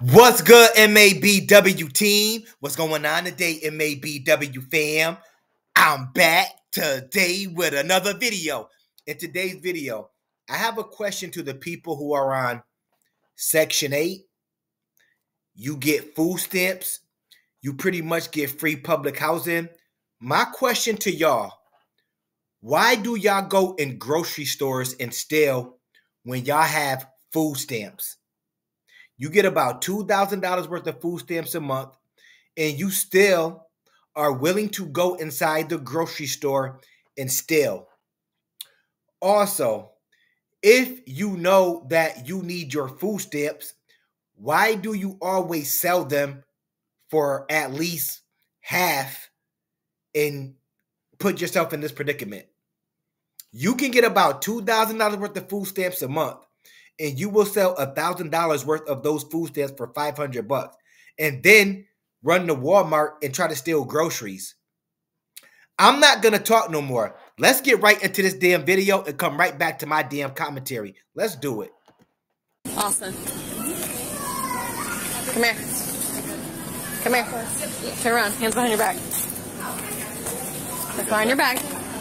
What's good, MABW team? What's going on today, MABW fam? I'm back today with another video. In today's video, I have a question to the people who are on Section 8. You get food stamps, you pretty much get free public housing. My question to y'all why do y'all go in grocery stores and steal when y'all have food stamps? You get about $2,000 worth of food stamps a month, and you still are willing to go inside the grocery store and steal. Also, if you know that you need your food stamps, why do you always sell them for at least half and put yourself in this predicament? You can get about $2,000 worth of food stamps a month and you will sell a thousand dollars worth of those food stamps for 500 bucks and then run to Walmart and try to steal groceries. I'm not gonna talk no more. Let's get right into this damn video and come right back to my damn commentary. Let's do it. Austin. Come here. Come here. Turn around. Hands behind your back. Hands behind your back.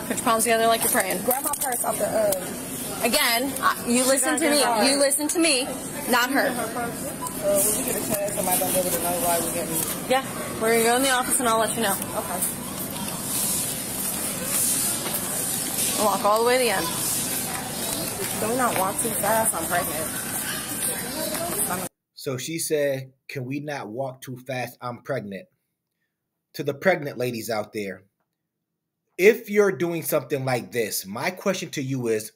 Put your palms together like you're praying. Grab my purse off the uh, Again, uh, you listen to me. You listen to me, not her. So when we get a chance, somebody gonna be able to know why we're getting. Yeah, we're gonna go in the office and I'll let you know. Okay. I'll walk all the way to the end. Can we not walk too fast? I'm pregnant. So she said, Can we not walk too fast? I'm pregnant. To the pregnant ladies out there, if you're doing something like this, my question to you is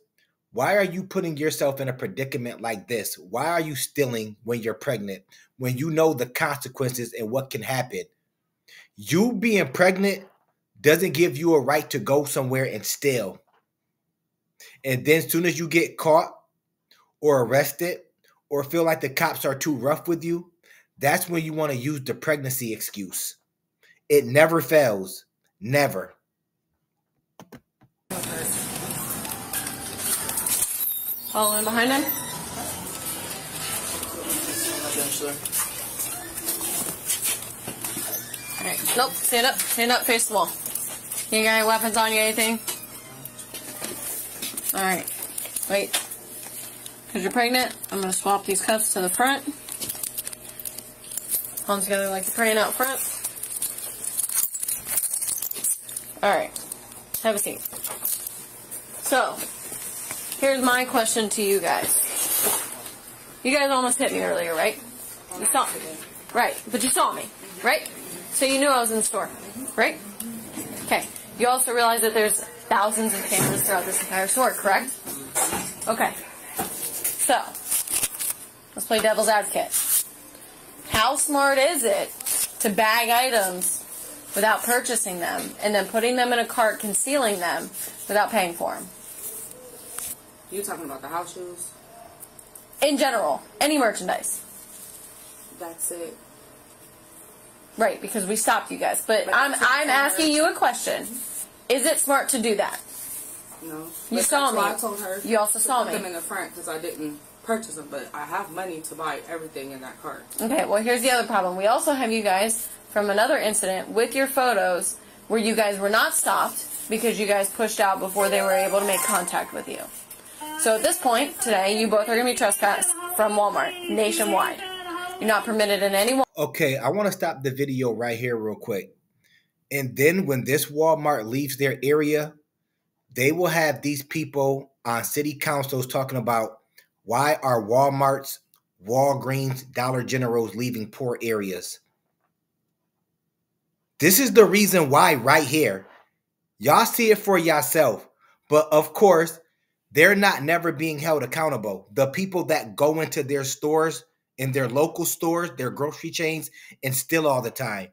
why are you putting yourself in a predicament like this? Why are you stealing when you're pregnant, when you know the consequences and what can happen? You being pregnant doesn't give you a right to go somewhere and steal. And then as soon as you get caught or arrested or feel like the cops are too rough with you, that's when you want to use the pregnancy excuse. It never fails. Never. Follow in behind him. All right. Nope. Stand up. Stand up. Face the wall. You got any weapons on you? Anything? All right. Wait. Because you're pregnant, I'm going to swap these cuffs to the front. Palms together like you're praying out front. All right. Have a seat. So, here's my question to you guys. You guys almost hit me earlier, right? You saw me. Right. But you saw me, right? So you knew I was in the store, right? Okay. You also realize that there's thousands of cameras throughout this entire store, correct? Okay. So, let's play devil's advocate. How smart is it to bag items without purchasing them and then putting them in a cart, concealing them without paying for them? You talking about the house shoes? In general, any merchandise. That's it. Right, because we stopped you guys. But, But I'm I'm asking you a question. Is it smart to do that? No. You saw me. I told her. You also to saw put me. them in the front because I didn't purchase them, but I have money to buy everything in that cart. Okay, well here's the other problem. We also have you guys from another incident with your photos where you guys were not stopped because you guys pushed out before they were able to make contact with you. So at this point today, you both are going to be trespassed from Walmart nationwide. You're not permitted in any Walmart. Okay, I want to stop the video right here, real quick. And then when this Walmart leaves their area, they will have these people on city councils talking about why are Walmarts, Walgreens, Dollar Generals leaving poor areas. This is the reason why, right here. Y'all see it for yourself. But of course, they're not never being held accountable. The people that go into their stores, in their local stores, their grocery chains, and steal all the time.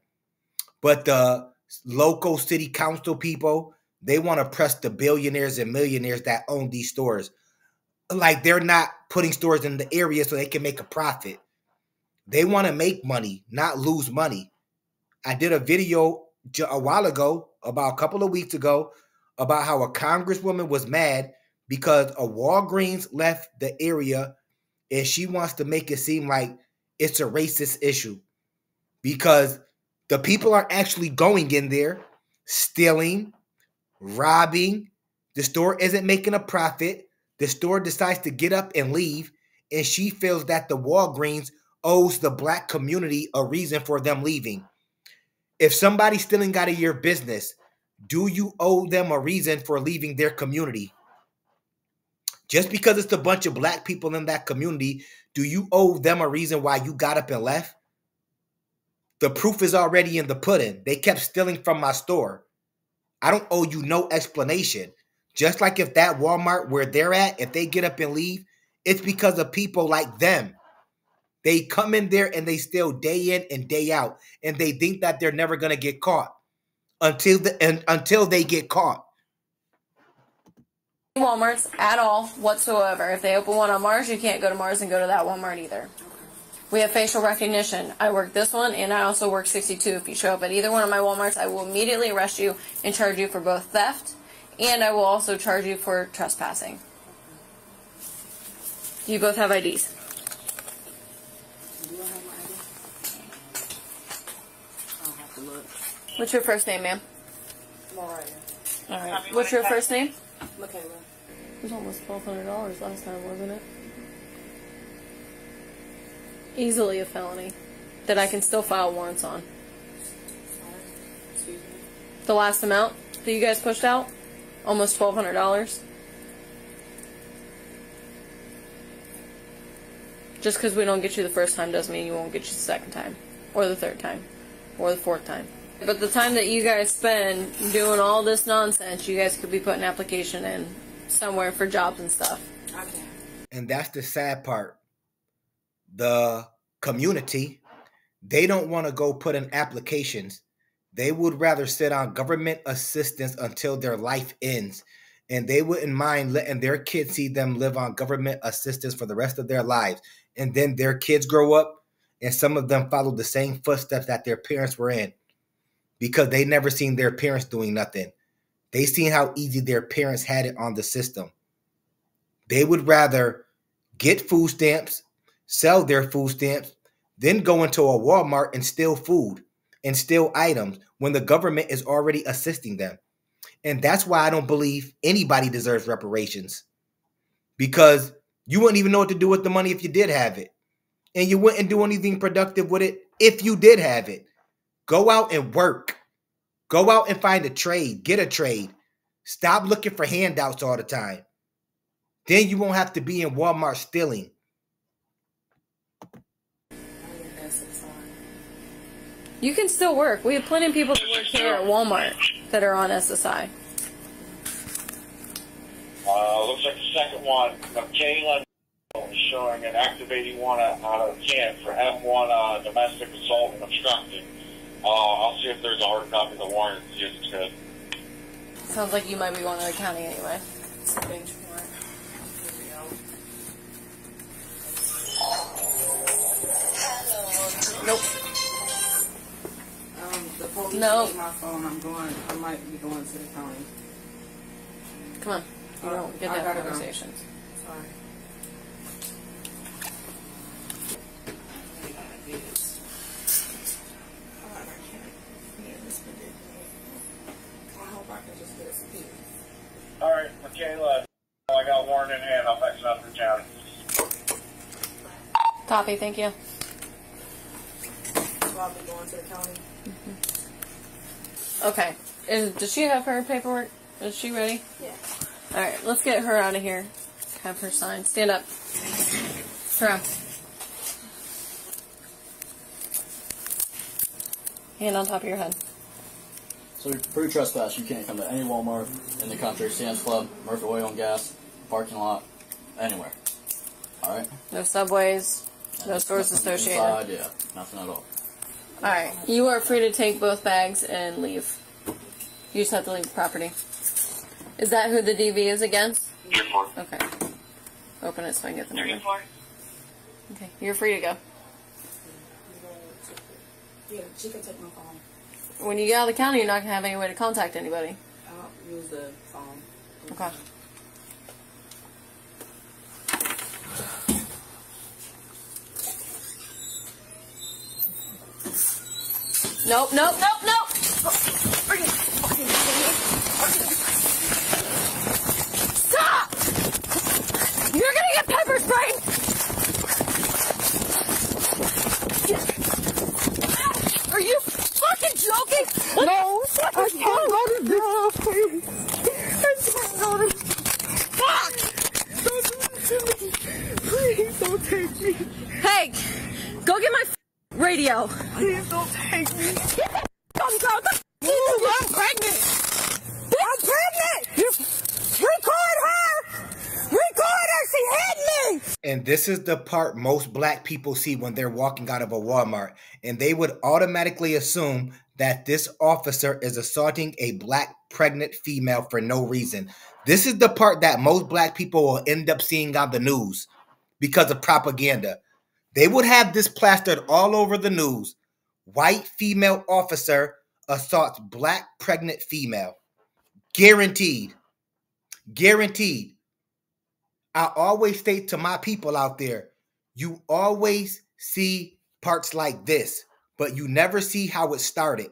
But the local city council people, they want to press the billionaires and millionaires that own these stores. Like they're not putting stores in the area so they can make a profit. They want to make money, not lose money. I did a video a while ago, about a couple of weeks ago, about how a congresswoman was mad because a Walgreens left the area and she wants to make it seem like it's a racist issue because the people are actually going in there, stealing, robbing. The store isn't making a profit. The store decides to get up and leave, and she feels that the Walgreens owes the black community a reason for them leaving. If somebody's stealing out of your business, do you owe them a reason for leaving their community? Just because it's a bunch of black people in that community, do you owe them a reason why you got up and left? The proof is already in the pudding. They kept stealing from my store. I don't owe you no explanation. Just like if that Walmart where they're at, if they get up and leave, it's because of people like them. They come in there and they steal day in and day out, and they think that they're never gonna get caught until the and until they get caught. Walmarts at all whatsoever. If they open one on Mars, you can't go to Mars and go to that Walmart either. We have facial recognition. I work this one and I also work 62. If you show up at either one of my Walmarts, I will immediately arrest you and charge you for both theft and I will also charge you for trespassing. Do you both have IDs. Do I have my ID? I'll have to look. What's your first name, ma'am? Mariah. All right. What's your first name? It was almost twelve hundred dollars last time, wasn't it? Easily a felony that I can still file warrants on. The last amount that you guys pushed out, almost twelve hundred dollars. Just because we don't get you the first time doesn't mean you won't get you the second time, or the third time, or the fourth time. But the time that you guys spend doing all this nonsense, you guys could be putting application in somewhere for jobs and stuff. I can. And that's the sad part. The community, they don't want to go put in applications. They would rather sit on government assistance until their life ends. And they wouldn't mind letting their kids see them live on government assistance for the rest of their lives. And then their kids grow up and some of them follow the same footsteps that their parents were in because they never seen their parents doing nothing. They seen how easy their parents had it on the system. They would rather get food stamps, sell their food stamps, then go into a Walmart and steal food and steal items when the government is already assisting them. And that's why I don't believe anybody deserves reparations because you wouldn't even know what to do with the money if you did have it. And you wouldn't do anything productive with it if you did have it. Go out and work. Go out and find a trade, get a trade. Stop looking for handouts all the time. Then you won't have to be in Walmart stealing. I need that six on. You can still work. We have plenty of people that work here at Walmart that are on SSI. Uh, looks like the second one, Michaela is showing an activating one out of 10 for M1 uh, domestic assault and obstructing. Uh, I'll see if there's a hard copy of the warrant and see if it's good. Sounds like you might be going to the county anyway. It's a bench warrant. Here we go. Nope. Um, the police No. take my phone. I'm going. I might be going to the county. Come on. You don't get I to have gotta go. Sorry. I hope I can just get a speed. All right, Michaela, I got warrant in hand. I'll fax it out to the county. Copy, thank you. So going to the county. Mm-hmm. Okay. Is, does she have her paperwork? Is she ready? Yeah. Alright, let's get her out of here. Have her sign. Stand up. Turn around. Hand on top of your head. So for your trespass, you can't come to any Walmart in the country, Sam's Club, Murphy Oil and Gas, parking lot, anywhere. All right. No subways. No stores associated. Inside, yeah, nothing at all. Alright. You are free to take both bags and leave. You just have to leave the property. Is that who the DV is against? You're. Okay. Open it so I can get the You're number. Okay. You're free to go. Yeah, she can take my phone. When you get out of the county, you're not going to have any way to contact anybody. I'll use the phone. Okay. Nope, nope, nope, nope. Oh, this is the part most black people see when they're walking out of a Walmart. And they would automatically assume that this officer is assaulting a black pregnant female for no reason. This is the part that most black people will end up seeing on the news because of propaganda. They would have this plastered all over the news. White female officer assaults black pregnant female. Guaranteed. Guaranteed. I always say to my people out there, you always see parts like this, but you never see how it started.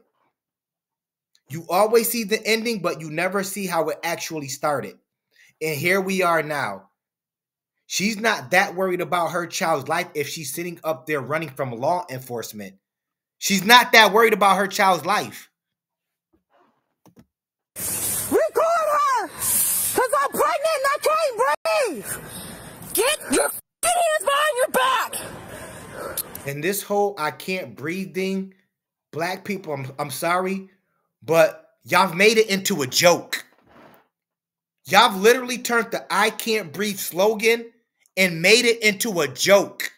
You always see the ending, but you never see how it actually started. And here we are now. She's not that worried about her child's life if she's sitting up there running from law enforcement. She's not that worried about her child's life. Record her! Cause I'm pregnant and I can't breathe! Get your hands behind your back! And this whole I can't breathe thing, black people, I'm, I'm sorry, but y'all made it into a joke. Y'all literally turned the I can't breathe slogan and made it into a joke.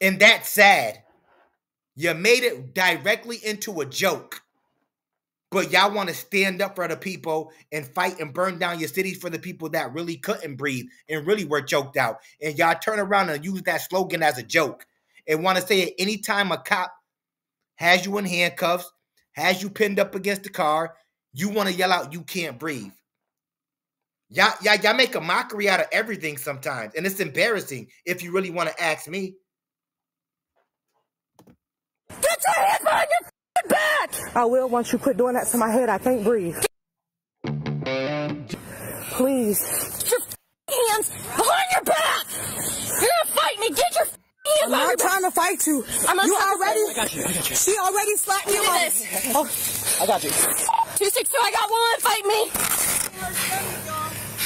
And that's sad. You made it directly into a joke. But y'all want to stand up for the people and fight and burn down your cities for the people that really couldn't breathe and really were choked out. And y'all turn around and use that slogan as a joke and want to say it anytime a cop has you in handcuffs, has you pinned up against the car, you want to yell out, you can't breathe. Y'all, y'all, y'all make a mockery out of everything sometimes. And it's embarrassing if you really want to ask me. Get your hands behind your back! I will once you quit doing that to my head. I can't breathe. Please. Get your f***ing hands behind your back! You're gonna fight me! Get your f***ing hands I'm behind not your back! trying to fight you. I'm not you trying to already. fight you. I got you, I got you. She already slapped me. Look on- this. Oh, I got you. 262, I got one, fight me!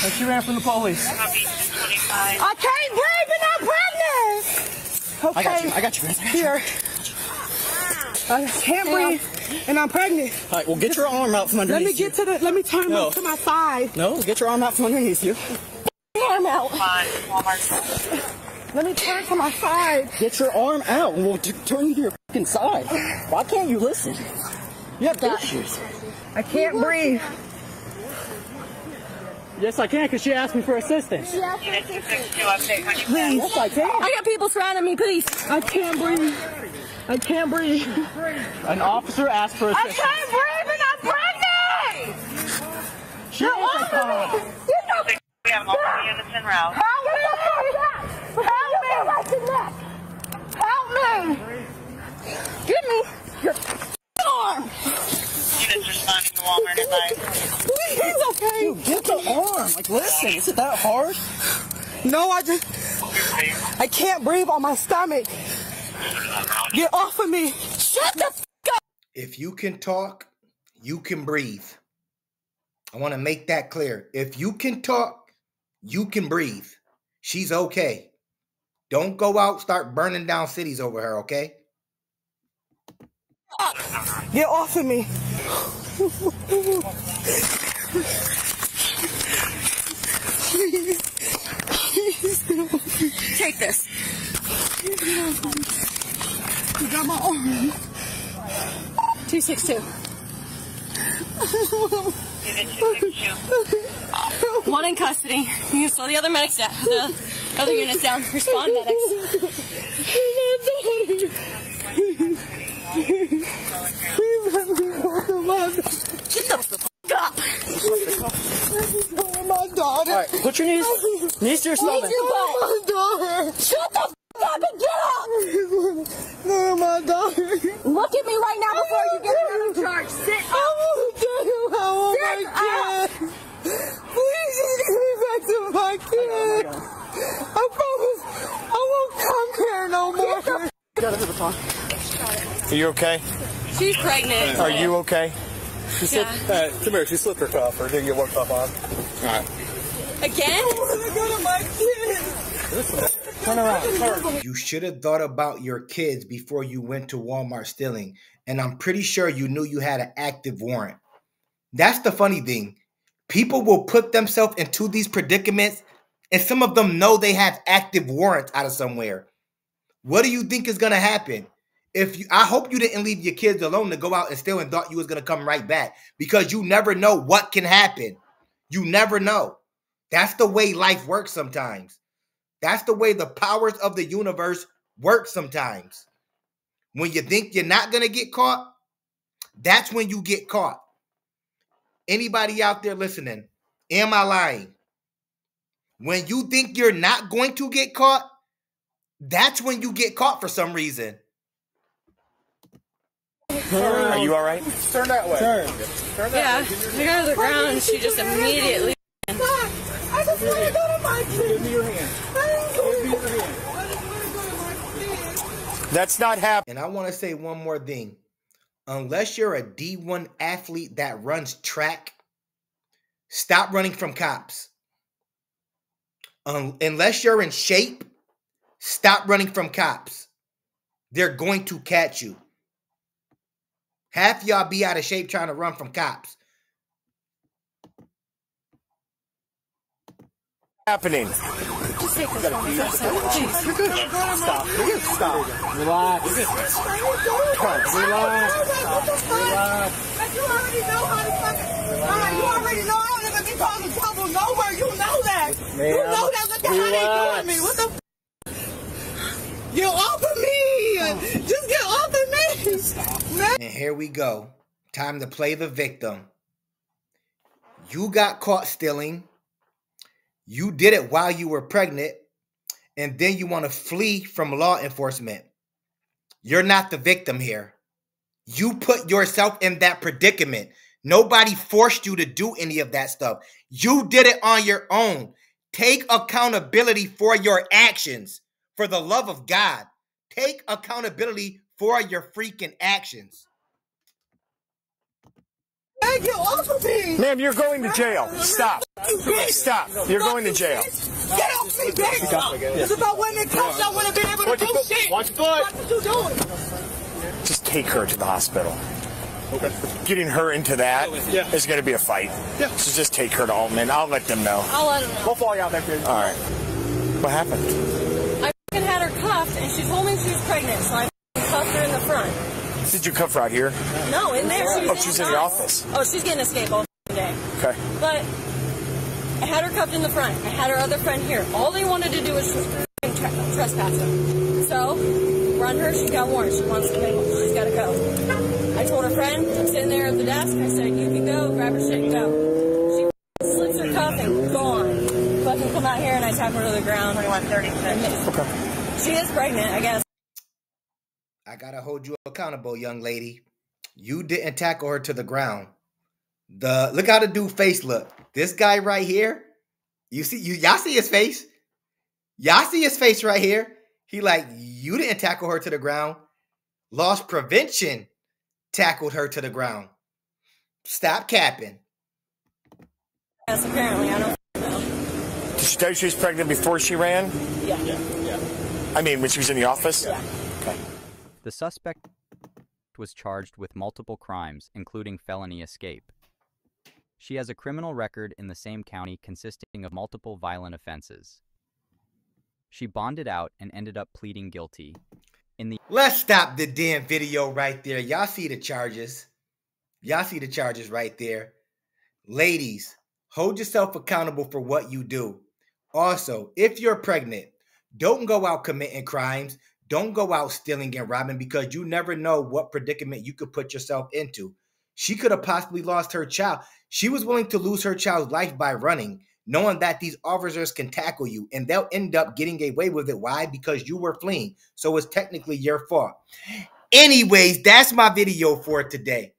And she ran from the police. I can't breathe and I'm pregnant. Okay. I got you. I got you. Here. I can't breathe and I'm pregnant. All right, well, get your arm out from underneath Let me get you. to the. Let me turn No. to my side. No, get your arm out from underneath you. Arm out. Let me turn to my side. Get your arm out, and we'll turn you to your fucking side. Why can't you listen? You have issues. I can't breathe. Yes, I can, because she asked me for assistance. Please. Yes, I can. I got people surrounding me, please. I can't breathe. I can't breathe. An officer asked for I can't breathe and I'm pregnant. She is a cop. We have multiple units en route. Help me! Help me! Help me! Give me your arm! Units responding to Walmart advice. Please, okay? Get the arm. Like, listen, is it that hard? No, I just, I can't breathe on my stomach. Get off of me. Shut the f up! If you can talk, you can breathe. I want to make that clear. If you can talk, you can breathe. She's okay. Don't go out, start burning down cities over her, okay? Get off of me. Please. Please get off of me. Take this. You got my arm. 262. One in custody. You slow the other medics down. The other units down. Respond medics. Please let me go to my Get the f up! My daughter. All right, put your knees, knees to your stomach. My daughter. Shut the f up and get up! No, my my daughter. Look at me right now before you get another charge. Sit I won't tell you how I want Sit my kid. Please just give me back to my kid. I promise I won't come here no more. Are you okay? She's pregnant. Are you okay? She slipped, uh, come here, she slipped her cuff or didn't get one cuff on. Again? I want to go to my kid. Turn around. You should have thought about your kids before you went to Walmart stealing. And I'm pretty sure you knew you had an active warrant. That's the funny thing. People will put themselves into these predicaments, and some of them know they have active warrants out of somewhere. What do you think is gonna happen? If you I hope you didn't leave your kids alone to go out and steal and thought you was gonna come right back because you never know what can happen. You never know. That's the way life works sometimes. That's the way the powers of the universe work sometimes. When you think you're not going to get caught, that's when you get caught. Anybody out there listening, am I lying? When you think you're not going to get caught, that's when you get caught for some reason. Are you all right? Turn that way. Turn. Turn that way. Yeah. I got her to the ground and she just immediately. I just want to go to my. Give me your hand. I didn't go Give me to your hand. I just want to go to my kid. That's not happening. And I want to say one more thing. Unless you're a D1 athlete that runs track, stop running from cops. Un- unless you're in shape, stop running from cops. They're going to catch you. Half y'all be out of shape trying to run from cops. Happening. Just take this phone for a second, please. Stop. Stop. Relax. Relax. Relax. But you already know how to fucking. Alright, you already know I don't even be causing trouble nowhere. You know that. You know that. Look at how they doing me. What the? F- get off of me! Just get off of me! Man. And here we go. Time to play the victim. You got caught stealing. You did it while you were pregnant. And then you want to flee from law enforcement. You're not the victim here. You put yourself in that predicament. Nobody forced you to do any of that stuff. You did it on your own. Take accountability for your actions. For the love of God, take accountability for your freaking actions. Hey, get off of me! Ma'am, you're going to jail. Stop. Stop. You're going to jail. Get off me, bitch! It's about when they cops I would have been able to Watch do shit! Watch your foot. What you doing? Just take her to the hospital. Okay. Getting her into that is Yeah. going to be a fight. Yeah. So just take her to Aultman. I'll let them know. I'll let them know. We'll follow you out there, kid. All right. What happened? I had her cuffed and she told me she was pregnant, so I fucking cuffed her in the front. Did you come out here? No, in there. She was Oh, she's in the office. Oh, she's getting escape all fucking day. Okay. But I had her cuffed in the front. I had her other friend here. All they wanted to do was fucking trespass her. So, run her. She got warrant. She wants to go. She's got to go. I told her friend, I'm sitting there at the desk. I said, you can go. Grab her shit and go. She slips her cuff and gone. Fucking come out here and I tap her to the ground. 2136. Okay. She is pregnant, I guess. I gotta hold you accountable, young lady. You didn't tackle her to the ground. The look how the dude face look. This guy right here, you see, you y'all see his face. Y'all see his face right here. He like you didn't tackle her to the ground. Loss prevention tackled her to the ground. Stop capping. Yes, apparently. I don't know. Did she tell you she was pregnant before she ran? Yeah. I mean, when she was in the office? Yeah. The suspect was charged with multiple crimes, including felony escape. She has a criminal record in the same county consisting of multiple violent offenses. She bonded out and ended up pleading guilty. In the Let's stop the damn video right there. Y'all see the charges. Y'all see the charges right there. Ladies, hold yourself accountable for what you do. Also, if you're pregnant, don't go out committing crimes. Don't go out stealing and robbing because you never know what predicament you could put yourself into. She could have possibly lost her child. She was willing to lose her child's life by running, knowing that these officers can tackle you and they'll end up getting away with it. Why? Because you were fleeing. So it's technically your fault. anyways, that's my video for today.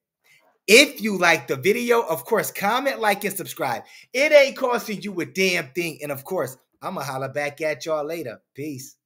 If you like the video, of course, comment, like, and subscribe. It ain't costing you a damn thing. And of course, I'm going to holler back at y'all later. Peace.